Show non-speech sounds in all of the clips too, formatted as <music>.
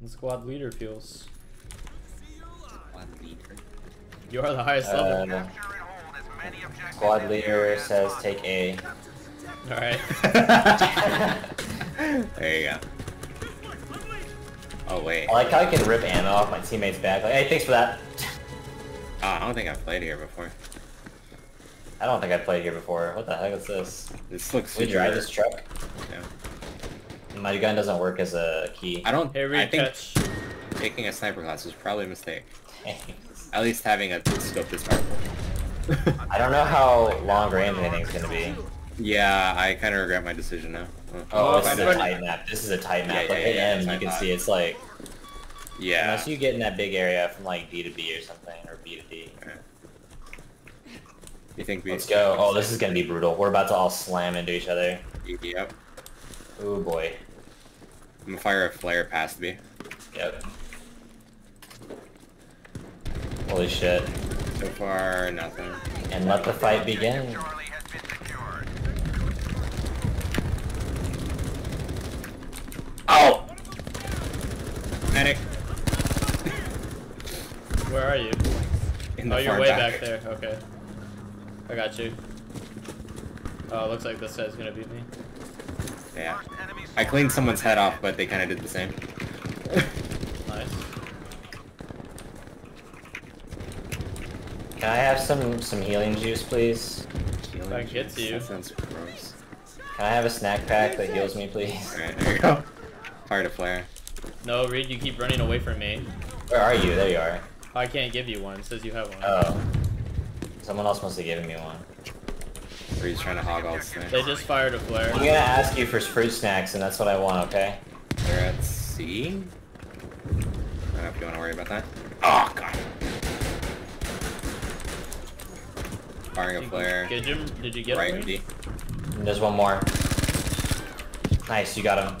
The squad leader feels. Squad leader. You are the highest level. Uh, squad leader says take A. Alright. <laughs> There you go. Oh wait. I like how I can rip ammo off my teammate's back. Like, hey, thanks for that. <laughs> Oh, I don't think I've played here before. I don't think I've played here before. What the heck is this? This looks We super... drive this truck? Yeah. My gun doesn't work as a key. I don't... Hey, I think retouch. taking a sniper class is probably a mistake. <laughs> At least having a scope this powerful. I don't know how long range anything's gonna be. yeah, I kind of regret my decision now. Oh, Oh, this is a tight map. This is a tight map. Yeah, Look yeah, at yeah, you can thought. see it's like Yeah. unless you get in that big area from like B to B or something or B to D. You think we... Let's go. Oh, this is gonna be brutal. We're about to all slam into each other. Yep. Oh boy. I'm gonna fire a flare past me. Yep. Holy shit. So far, nothing. And let the fight begin. Oh! Medic! Where are you? In the Oh, you're way back. there. Okay. I got you. Oh, looks like this guy's gonna beat me. Yeah. I cleaned someone's head off, but they kind of did the same. Nice. Can I have some some healing juice, please? Healing I get juice, to you. That sounds gross. Can I have a snack pack that heals me, please? Alright, there you go. Fired a flare. No, Reed, you keep running away from me. Where are you? There you are. I can't give you one. It says you have one. Oh. Someone else must have given me one. Or he's trying to hog all the snacks. They just fired a flare. I'm gonna ask you for fruit snacks, and that's what I want, okay? They're at C? I don't know if you want to worry about that. Oh, God. Firing a flare. Did you, did you get Right, him? Reed? D. And there's one more. Nice, you got him.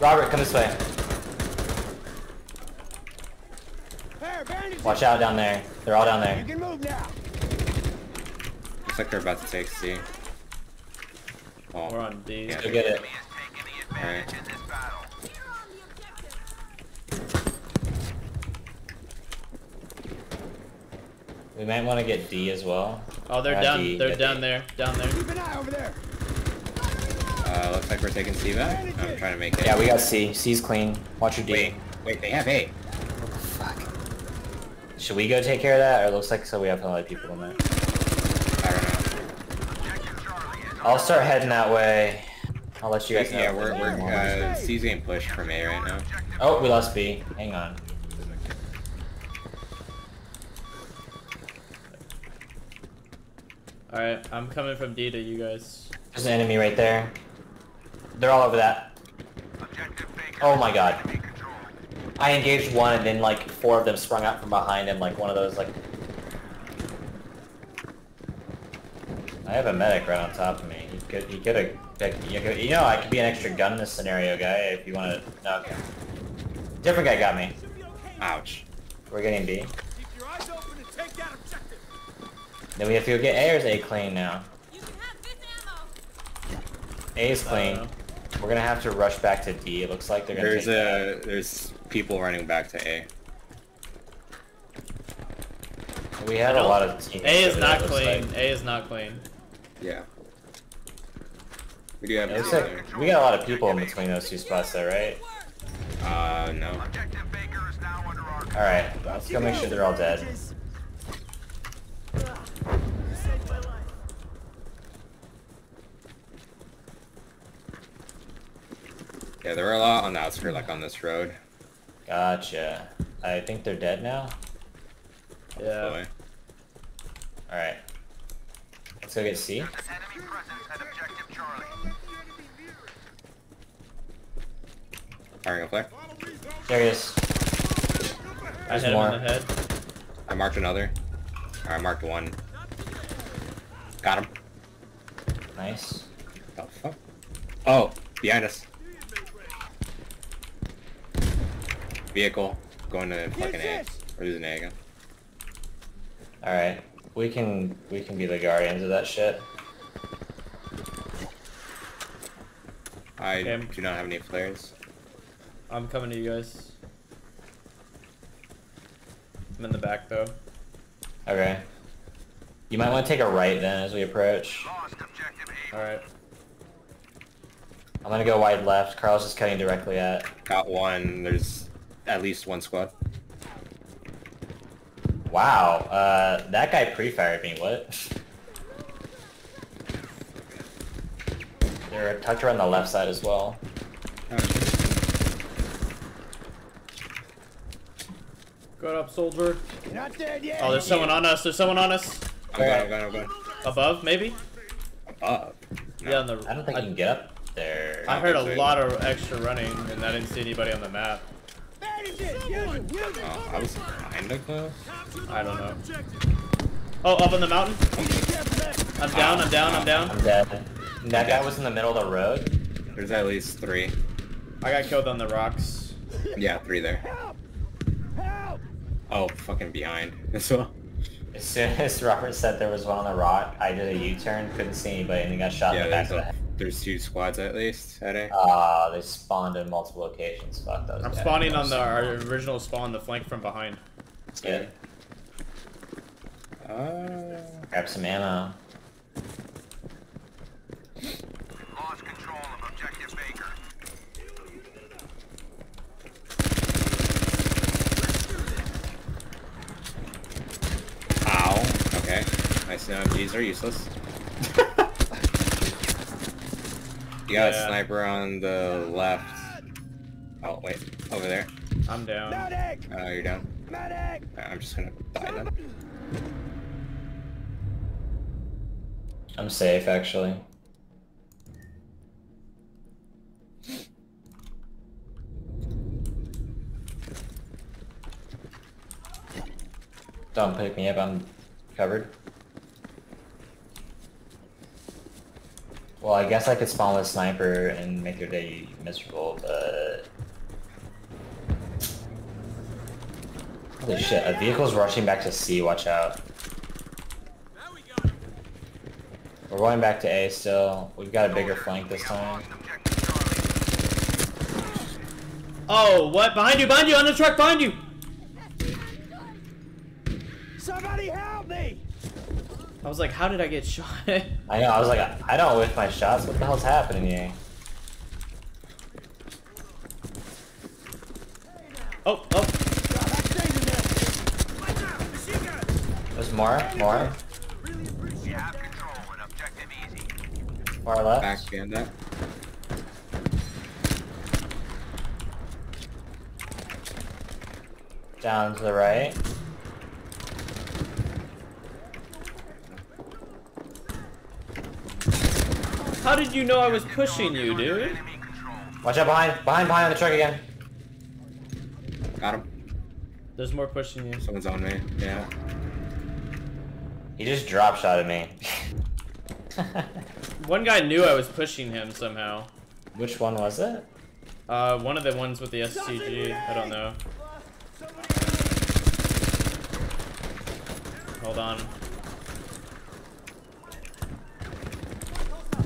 Robert, come this way. Watch out down there. They're all down there. Looks like they're about to take C. Oh, We're on D. Yeah. Go get it. alright. We might want to get D as well. Oh, they're Uh, down. D, they're down D. there. Down there. Uh, looks like we're taking C back. I'm trying to make it. Yeah, we got C. C's clean. Watch your D. Wait, wait, they have A. Fuck. Should we go take care of that, or it looks like so we have a lot of people in there? I don't know. I'll start heading that way. I'll let you guys know. Yeah, we're, we're, any more. uh, C's getting pushed from A right now. Oh, we lost B. Hang on. All right, I'm coming from D to you guys. There's an enemy right there. They're all over that. Oh my god. I engaged one and then like four of them sprung out from behind him like one of those like... I have a medic right on top of me. You could, you could have, you, could, you know I could be an extra gun in this scenario, guy, if you want to... No, okay. Different guy got me. Ouch. We're getting B. Then we have to go get A or is A clean now? A is clean. don't. We're gonna have to rush back to D. It looks like they're gonna There's take a there's people running back to A. We had a lot of teams. A is not there, it looks clean. like. A is not clean. Yeah. We do have It looks like we got a lot of people in between those two spots there, right? there. Uh, no. Alright, let's go make sure they're all dead. Yeah, there were a lot on the outskirts, like on this road. Gotcha. I think they're dead now. Yeah. Boy. Alright. Let's go get C. Firing a flare. There he is. I There's hit him more. in the head. I marked another. Or I marked one. Got him. Nice. The fuck? Oh, behind us. Vehicle going to fucking A. Or there's an A again. Alright. We can we can be the guardians of that shit. I Okay. do not have any flares. I'm coming to you guys. I'm in the back though. Okay. You might want to take a right then as we approach. Alright. I'm gonna go wide left. Carl's just cutting directly at. Got one. There's at least one squad. Wow, uh, that guy pre-fired me, what? They're tucked around the left side as well. Got up, soldier. Not dead yet. Oh, there's someone on us. There's someone on us. I'm going, I'm going, I'm going. Above, maybe? Up. No. Yeah, on the. I don't think I, you can get up there. I heard a lot of extra running, and I didn't see anybody on the map. Oh, I was kinda close. I don't know. Oh, up on the mountain. I'm down. I'm down. I'm down. I'm dead. That guy was in the middle of the road. There's at least three. I got killed on the rocks. Yeah, three there. Help. Help. Oh, fucking behind as well. As soon as Robert said there was one on the rock, I did a U-turn, couldn't see anybody, and then got shot in the back of the head. There's two squads at least at A. Ah, they spawned in multiple locations. Fuck those I'm guys. spawning on the our original spawn, the flank from behind. Let's get it. Uh, Grab some ammo. Lost control of objective Baker. ow. Okay. Nice know these are useless. You got Yeah. a sniper on the left. Oh, wait. Over there. I'm down. Medic. Uh, you're down. Medic. Alright, I'm just gonna die then. I'm safe, actually. Don't pick me up, I'm covered. Well, I guess I could spawn with sniper and make their day miserable, but... Holy shit, a vehicle's rushing back to C, watch out. We're going back to A still. We've got a bigger flank this time. Oh, what? Behind you! Behind you! On the truck! Behind you! I was like, how did I get shot? I know, I was like, I don't whiff my shots. What the hell's happening here? oh, oh. There's more, more, We have control and objective easy. more left. Back behind that. Down to the right. How did you know I was pushing you, dude? Watch out behind, behind, behind on the truck again. Got him. There's more pushing you. Someone's on me. Yeah. He just drop shot at me. <laughs> <laughs> One guy knew I was pushing him somehow. Which one was it? Uh, one of the ones with the STG. I don't know. Hold on.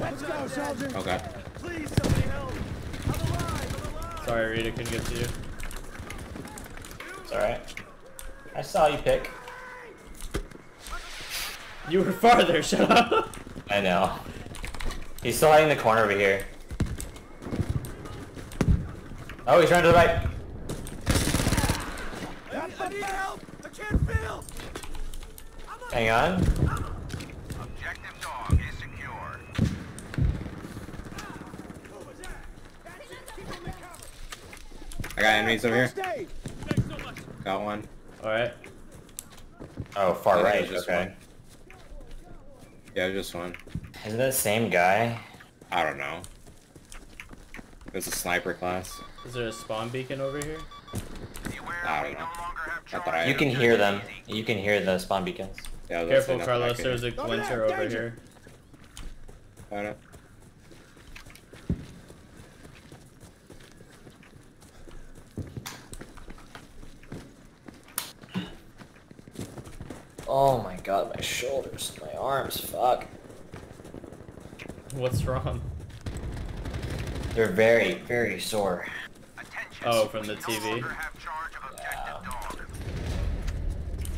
Let's go, soldier. Oh god. Please, somebody help. I'm alive. I'm alive. Sorry, Rita, couldn't get to you. It's alright. I saw you pick. You were farther, <laughs> shut up! I know. He's still hiding in the corner over here. Oh, he's running to the right. I need help. I can't feel. Hang on. Objective dog is secure. I got enemies over here. Got one. Alright. Oh, far I right. just Okay. one. Yeah, just one. Is it the same guy? I don't know. It's a sniper class. Is there a spawn beacon over here? I don't know. I. I You can hear them. You can hear the spawn beacons. Yeah, Careful, Carlos. There's a Over glinter over danger. here. Got it. Oh my god, my shoulders, my arms, fuck. What's wrong? They're very, very sore. Attention. Oh, from the TV. longer have charge of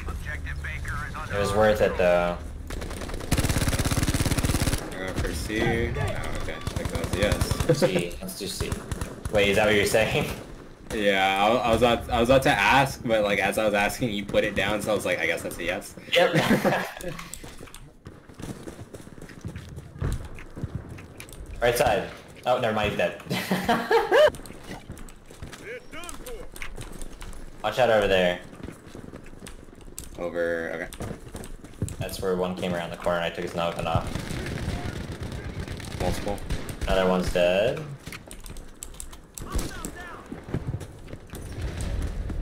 objective Baker is under It was worth it though. Uh, for C. Oh, okay. I think that was yes. C. Let's do C. Wait, is that what you're saying? <laughs> Yeah, I, I was about, I was about to ask, but like as I was asking, you put it down, so I was like, I guess that's a yes. Yep. <laughs> right side. Oh, never mind, he's dead. <laughs> Watch out over there. Over. Okay. That's where one came around the corner and I took his noggin off. Multiple. Another one's dead.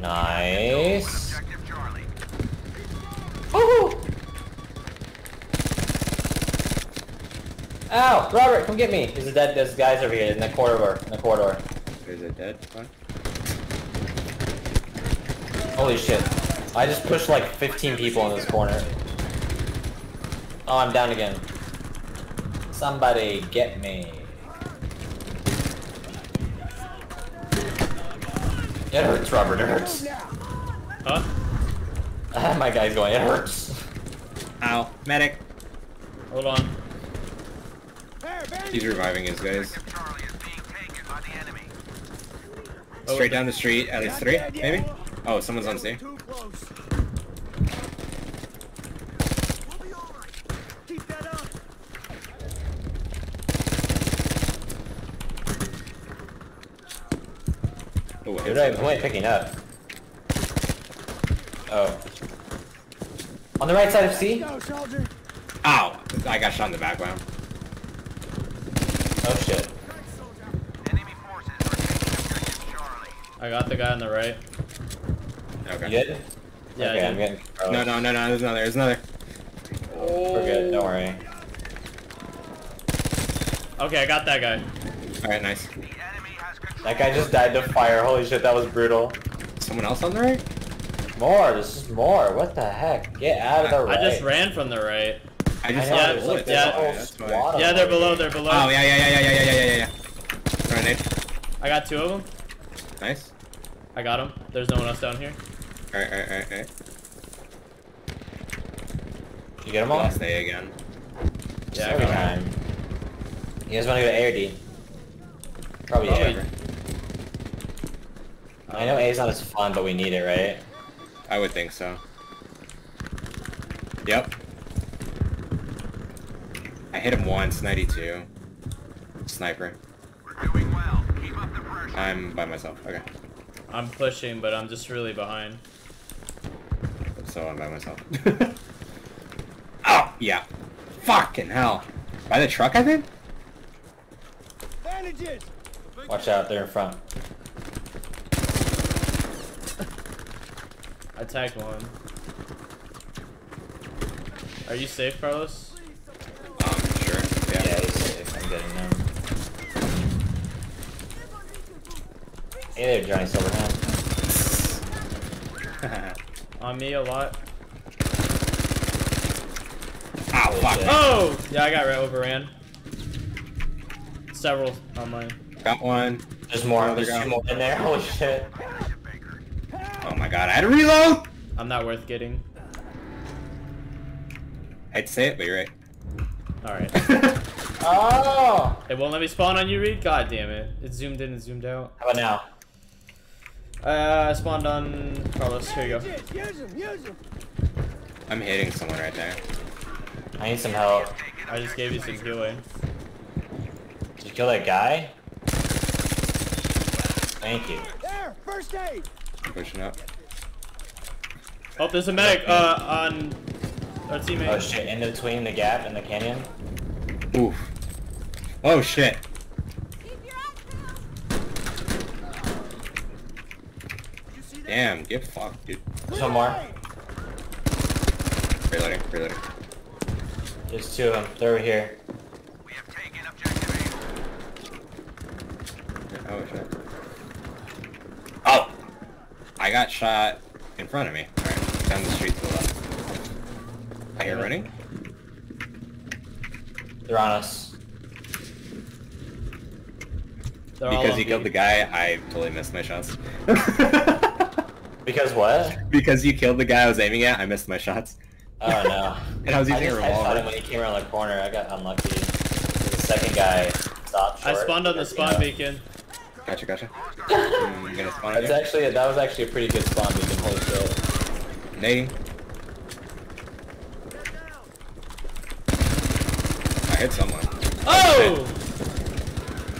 Nice. Woohoo! Ow! Robert, come get me! There's a dead, there's guys over here in the corridor, in the corridor. There's a dead one. Holy shit. I just pushed like 15 people in this corner. Oh, I'm down again. Somebody get me. It hurts, Robert, it hurts. Huh? <laughs> My guy's going, it hurts. Ow. Medic. Hold on. He's reviving his guys. Objective Charlie is being taken by the enemy. Oh, Straight down the street, at least three, maybe? Oh, someone's on C. Too close. We'll be all right. Keep that up. Oh, Who did I, who am I picking up? Oh. On the right side of C? Go, soldier. Ow! I got shot in the background. Oh shit. Enemy forces are taking objective Charlie. I got the guy on the right. Okay. You good? Yeah, I okay, did. I'm getting. Oh, No, no, no, no, there's another, there's another. We're good, don't worry. Okay, I got that guy. Alright, nice. That guy just died to fire. Holy shit, that was brutal. Someone else on the right? More. This is more. What the heck? Get out of the I, right. I just ran from the right. I just I yeah, there's like, there's yeah, yeah, yeah, they're below. They're below. Oh yeah, yeah, yeah, yeah, yeah, yeah, yeah, yeah. Grenade. I got two of them. Nice. I got them. There's no one else down here. Alright, alright, alright, alright. You get them all? Last A again. Yeah, every time. You guys want to go to A or D? Probably, Probably. A. I know A's not as fun, but we need it, right? I would think so. Yep. I hit him once, 92. Sniper. We're doing well. Keep up the pressure. I'm by myself. Okay. I'm pushing, but I'm just really behind. So I'm by myself. <laughs> oh, yeah. Fucking hell. By the truck, I think? Bandages. Watch out, they're in front. I tagged one. Are you safe, Carlos? Um, sure. Yeah, Yeah. he's safe. I'm getting them. Hey there, Johnny Silverhand. <laughs> On me a lot. Ow, fuck. shit. Oh! Yeah, I got right overran. Several on mine. Got one. There's more. Another There's two more in there. <laughs> Holy shit. Objective Baker. Oh my god, I had to reload! I'm not worth getting. I'd say it, but you're right. Alright. <laughs> Oh! it won't let me spawn on you, Reed? God damn it. It zoomed in and zoomed out. How about now? Uh, I spawned on Carlos. Here you go. Use them. Use them. I'm hitting someone right there. I need some help. I just gave you some healing. Did you kill that guy? Thank you. There. First aid. Pushing up. Oh, there's a medic, uh, on our teammate. Oh shit, in between the gap and the canyon? Oof. Oh shit. Damn, get fucked, dude. There's one more. Reloading, reloading. There's two of them. They're over here. We have taken objective Oh shit. Oh! I got shot in front of me. Alright, down the street to the left. Are you running? They're on us. They're Because on you killed B. the guy, I totally missed my shots. <laughs> Because what? because you killed the guy I was aiming at, I missed my shots. Oh no. <laughs> And I was I using a just headshot him when he came around the corner. I got unlucky. The second guy stopped I spawned on the because, spawn beacon. Gotcha, gotcha. <laughs> Mm, I'm gonna spawn That's again. actually that was actually a pretty good spawn beacon. Holy. Nading. I hit someone. Oh!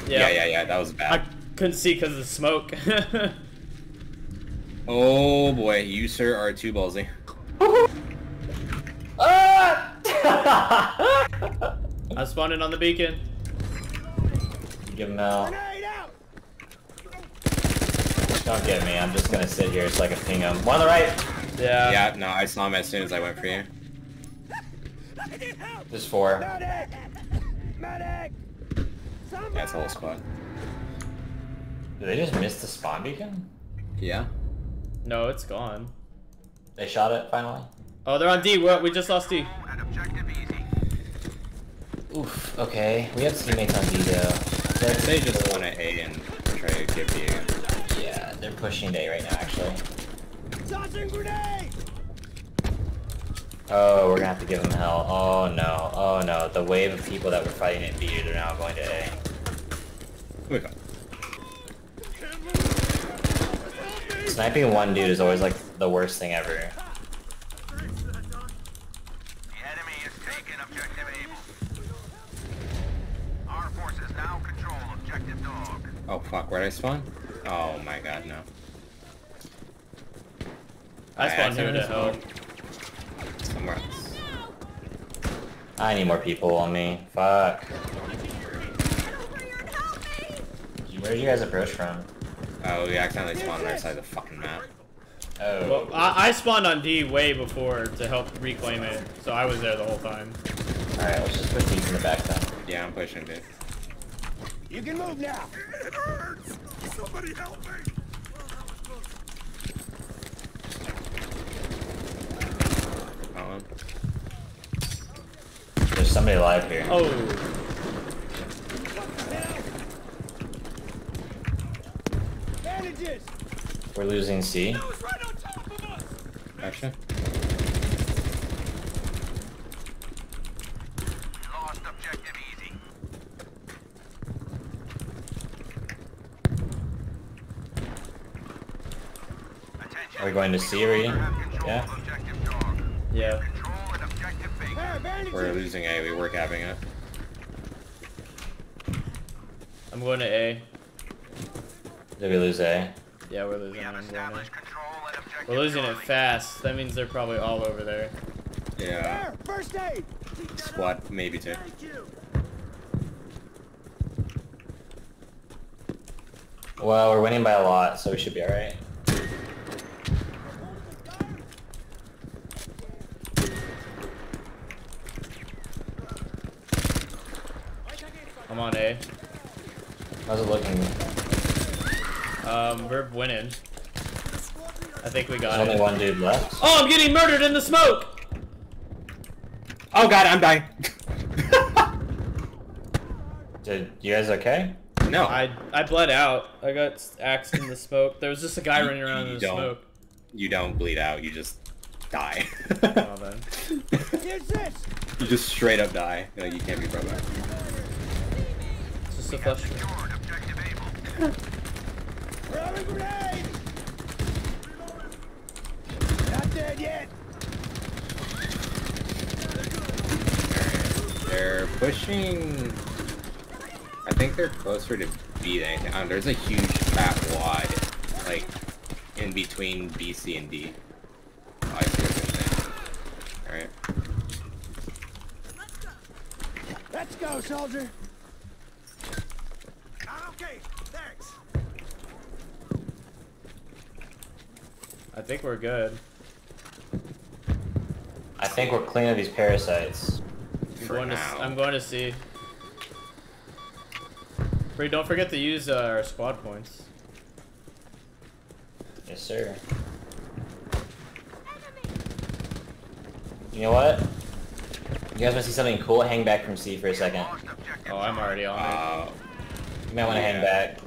Yeah, yeah, yeah, that was bad. I couldn't see because of the smoke. <laughs> Oh boy, you sir are too ballsy. Ah! <laughs> I spawned in on the beacon. Give him out. Out! Don't get me. I'm just gonna sit here so I can ping him. One on the right. Yeah. Yeah, no, I saw him as soon as I went for you. I need help! There's four. Medic! Medic! Somebody! Yeah, it's a whole squad. Did they just miss the spawn beacon? Yeah. No, it's gone. They shot it finally. Oh, they're on D. What? We just lost D. And objective easy. Oof. Okay. We have teammates on D though. I'd say just want to A and try to get B again. Yeah, they're pushing A right now actually. Tossing grenade! Oh, we're gonna have to give them hell. Oh no. Oh no. The wave of people that were fighting at B, they're now going to A. Move on. Sniping one dude is always like the worst thing ever. The enemy is taking objective Able. Our forces now control objective Dog. Oh fuck, where'd I spawn? Oh my god, no. I spawned here to accidentally help. Somewhere else. I need more people on me. Fuck. Where did you guys approach from? Oh, we accidentally spawned right our side of the fucking map. Oh. Well, I, I spawned on D way before to help reclaim it, so I was there the whole time. Alright, let's just put these in the back then. Yeah, I'm pushing B. You can move now! It hurts! Somebody help me! That one. There's somebody alive here. Oh, Bandages! We're losing C. was right on top of us! Gotcha. Lost objective easy. Attention. Are we going to C already? Yeah. Of objective Dog. yeah. Control and objective Baker. Hey, bandages! We're losing A, we were capping it. I'm going to A. Did we lose A? Yeah, we're We losing. have I'm going A. control and objective We're losing it fast. That means they're probably all over there. Yeah. There! First aid! Squad, maybe two. Well, we're winning by a lot, so we should be alright. I'm on A. How's it looking? Um, we're winning. I think we There's got only one dude left. Oh, I'm getting murdered in the smoke! Oh god, I'm dying! <laughs> Did you guys okay? no. I I bled out. I got axed in the smoke. There was just a guy You- running around in you the don't. smoke. You don't bleed out, you just die. Oh, then. Use <laughs> you just straight up die. Like, you can't be brought back. It's just a flush. Secured objective Able. Throwing grenade! Not dead yet! They're pushing. I think they're closer to B than anything. Um, there's a huge fat wad, like, in between B, C, and D. Oh, I see what they're saying. Alright. Let's go, soldier! Not okay. Thanks. I think we're good. I think we're clean of these parasites. I'm For going to. I'm going to see. Bree, don't forget to use uh, our squad points. Yes, sir. You know what? You guys want to see something cool? Hang back from C for a second. Oh, I'm already on it. Uh, you might want to hang back.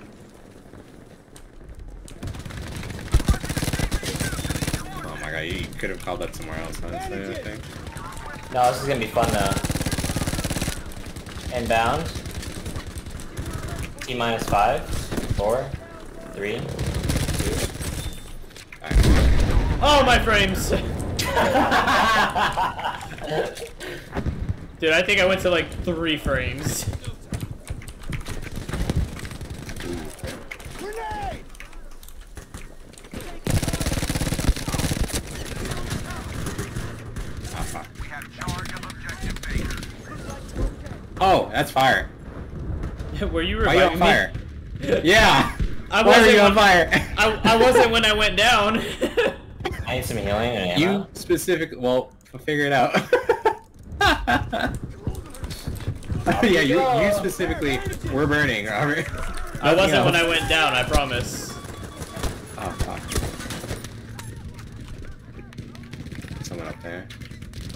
Oh my god, you could have called that somewhere else, honestly, I think. No, this is gonna be fun though. Inbound. T minus five, four, three, two. Oh my frames! <laughs> Dude, I think I went to like three frames. That's fire. <laughs> Were you Why are you on fire? me? <laughs> Yeah! I Why are wasn't you on when- fire? <laughs> I, I wasn't when I went down. I need some healing and You specifically. Well, we'll figure it out. yeah, you you specifically were burning, Robert. I wasn't when. I went down, I promise. Oh fuck. Someone up there.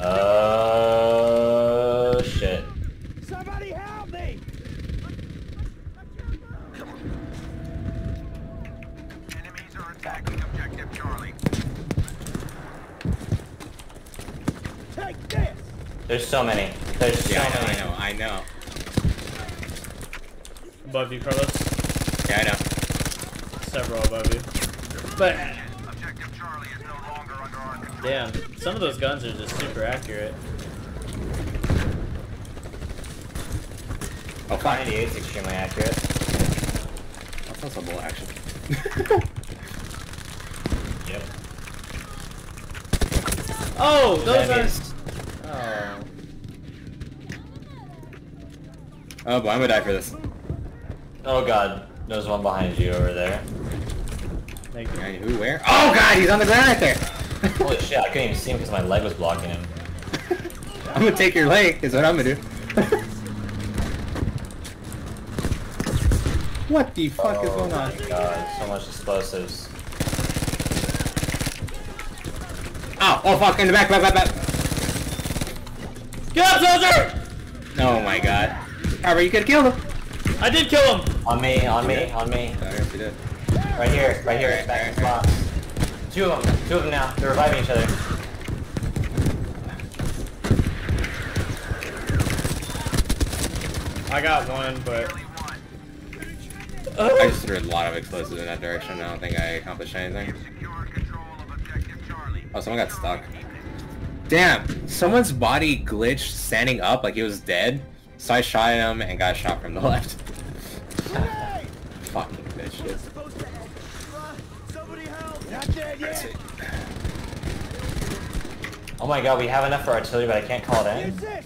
Oh so many. There's so Yeah, I know, I know, I know. Above you, Carlos. Yeah, I know. Several above you. But, Objective Charlie is no longer under our control. damn, some of those guns are just super accurate. Oh fuck. 98 is extremely accurate. That's also bull action. <laughs> Yep. Oh, those Enemies. are... Oh. Oh boy, I'm gonna die for this. Oh god. There's one behind you over there. Thank you. Alright, who, where? Oh god, he's on the ground right there! <laughs> Holy shit, I couldn't even see him because my leg was blocking him. <laughs> I'm gonna take your leg, is what I'm gonna do. <laughs> what the fuck is going oh, on? Oh my god, so much explosives. Oh, oh fuck, in the back, back, back, back! Get up, soldier! Oh my god. Robert, you could've killed him! I did kill him! On me, on me, on me. I guess you did. Right here, right here, back in the spot. Two of them, two of them now. They're reviving each other. I got one, but... I just threw a lot of explosives in that direction. I don't think I accomplished anything. Secure control of objective Charlie. Oh, someone got stuck. Damn, someone's body glitched standing up like he was dead. So I shot him and got shot from the <laughs> left. Fucking bitch. shit. Somebody help! Not dead yet! Oh my god, we have enough for artillery, but I can't call it in. Use!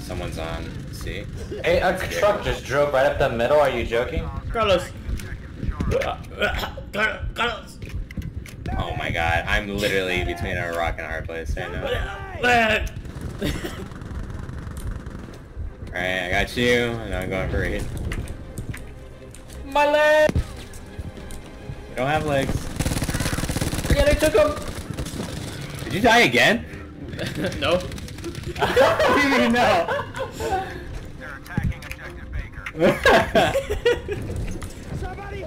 Someone's on C. Hey, a truck just drove right up the middle. Are you joking? Carlos. Carlos. Oh my god, I'm literally between a rock and a hard place right now. Alright, Alright, I got you, and I'm going for it. My leg! You don't have legs. Yeah, they took him! Did you die again? <laughs> no. what do you mean no? They're attacking objective Baker. <laughs>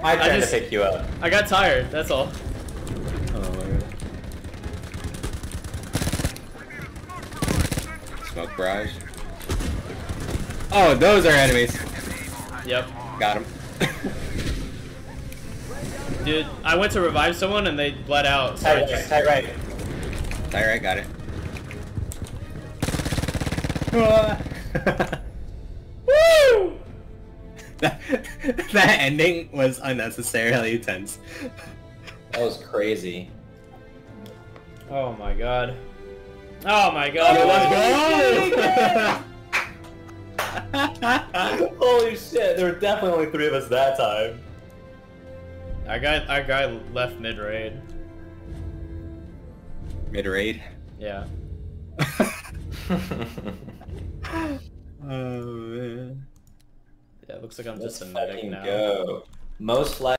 Somebody help! I tried just- to pick you up. I got tired, that's all. Oh my god. Smoke barrage. Oh, those are enemies. Yep. Got him. <laughs> Dude, I went to revive someone and they bled out. So I Tight right, tight right. Alright, got it. Woo! <laughs> that, that ending was unnecessarily tense. That was crazy. Oh my god. Oh my god. Oh <laughs> Holy shit, there were definitely only three of us that time. Our guy, our guy left mid raid. Mid raid. Yeah. <laughs> oh man. Yeah, it looks like I'm Let's just a medic fucking now. go. Most like